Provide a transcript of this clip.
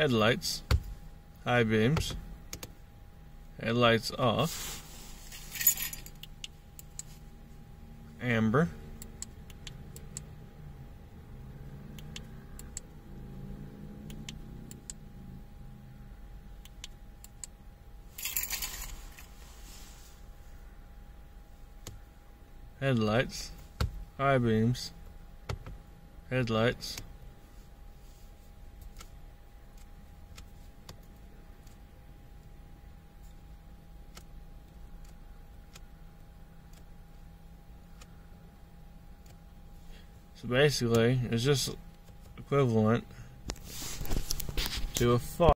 headlights, high beams, headlights off, amber, headlights, high beams, headlights, So basically, it's just equivalent to a fog.